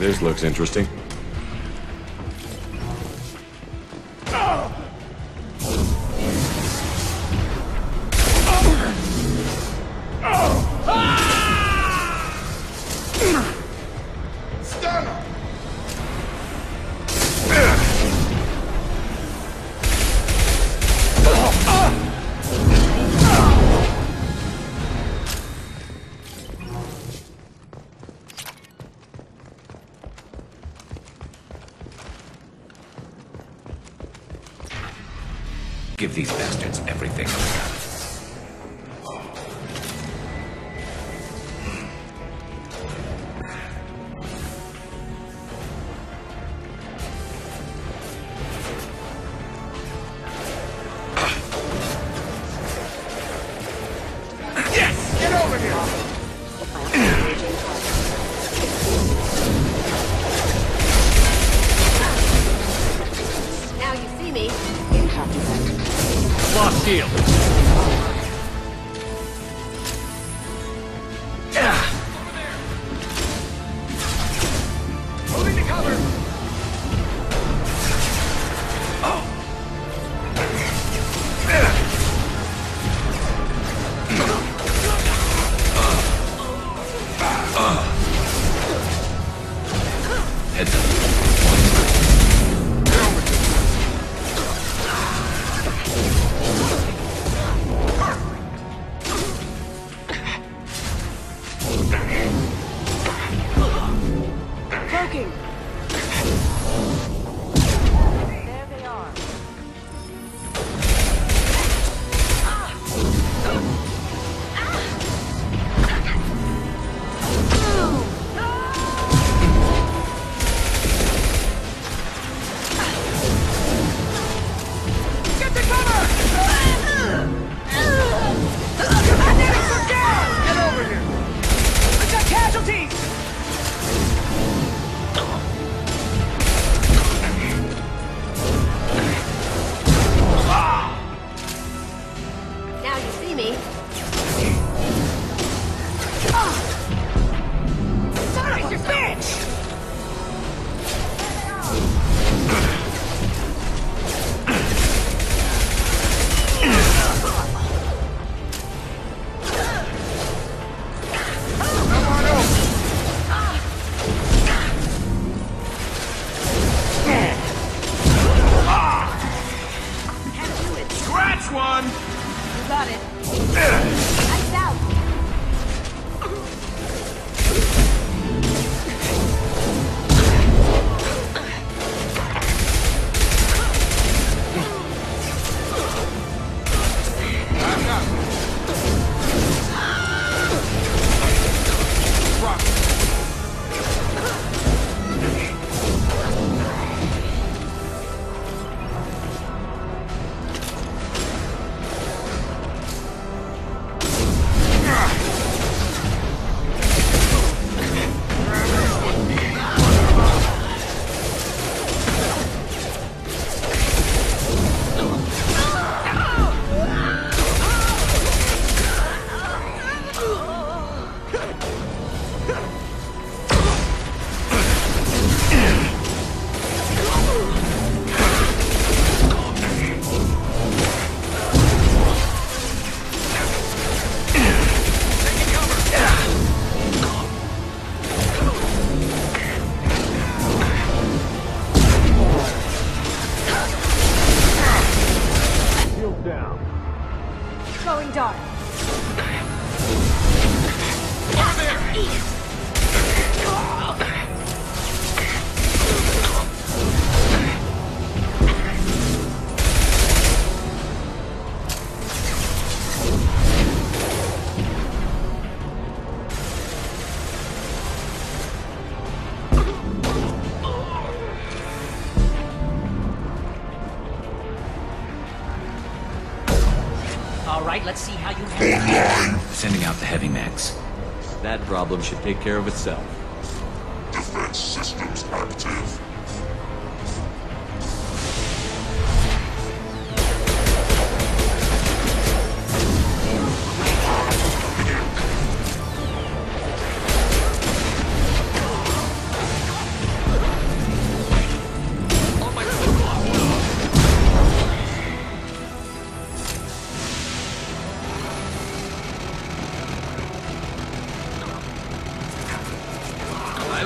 This looks interesting. Give these bastards everything shield. Broken. Right, let's see how you handle Sending out the heavy mechs. That problem should take care of itself. Defense systems active.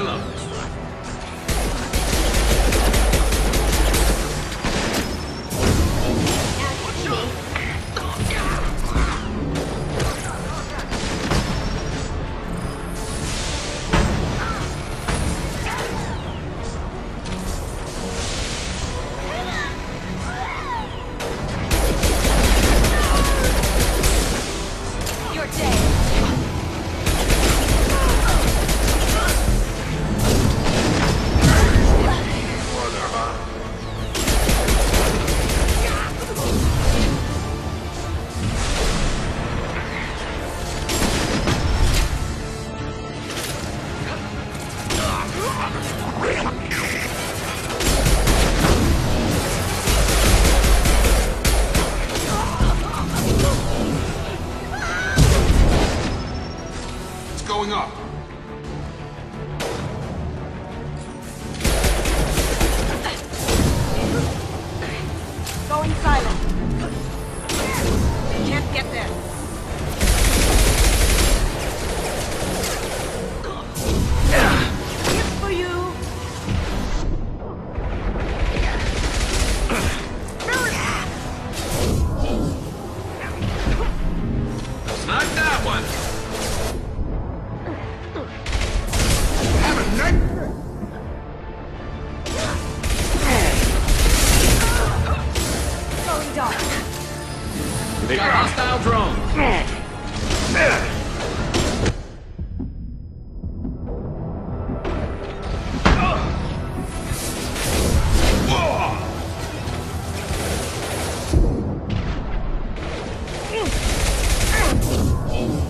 day. 真的 throne.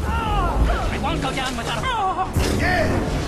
I won't go down without a... Yeah!